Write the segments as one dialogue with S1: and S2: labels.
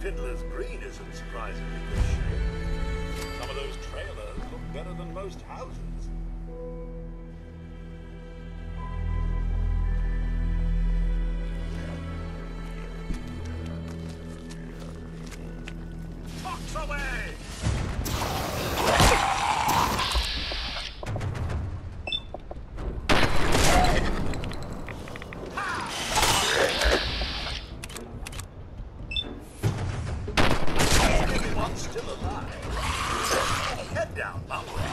S1: green isn't surprisingly good shape. Some of those trailers look better than most houses. Everyone's still alive. Head down, Mum.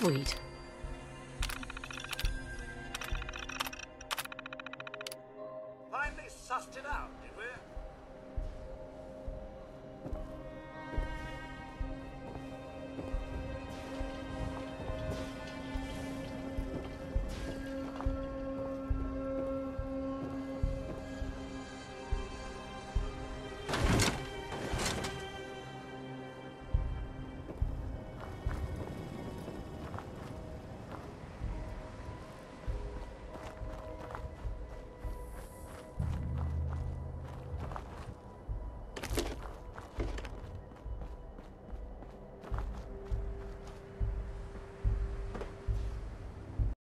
S2: Sweet.